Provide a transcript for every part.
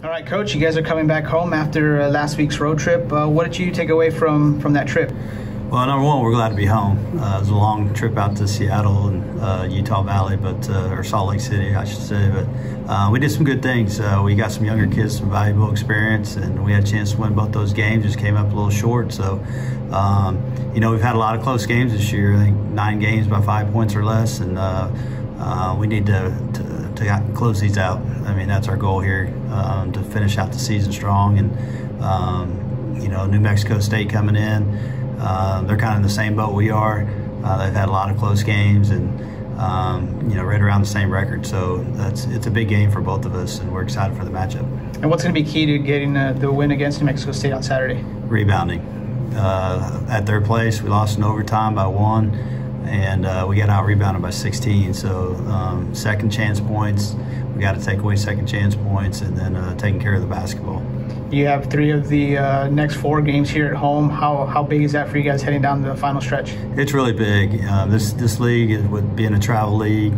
All right, Coach, you guys are coming back home after uh, last week's road trip. Uh, what did you take away from, from that trip? Well, number one, we're glad to be home. Uh, it was a long trip out to Seattle and uh, Utah Valley, but uh, or Salt Lake City, I should say. But uh, we did some good things. We got some younger kids some valuable experience, and we had a chance to win both those games. Just came up a little short. So, um, you know, we've had a lot of close games this year. I think nine games by five points or less, and we need to, to, to close these out. I mean, that's our goal here um, to finish out the season strong. And um, you know, New Mexico State coming in. Uh, they're kind of in the same boat we are. Uh, they've had a lot of close games and um, you know right around the same record. So that's it's a big game for both of us, and we're excited for the matchup. And what's going to be key to getting uh, the win against New Mexico State on Saturday? Rebounding. Uh, at their place, we lost in overtime by one, and uh, we got out rebounded by 16. So um, second chance points, we got to take away second chance points, and then uh, taking care of the basketball. You have three of the uh, next four games here at home. How how big is that for you guys heading down the final stretch? It's really big. Um, this this league with being a travel league.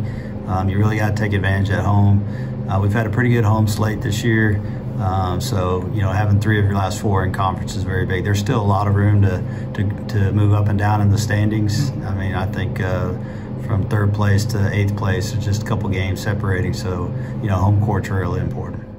Um, you really got to take advantage at home. Uh, we've had a pretty good home slate this year. Um, so you know, having three of your last four in conference is very big. There's still a lot of room to to, to move up and down in the standings. I mean, I think uh, from third place to eighth place, just a couple games separating. So you know, home court's really important.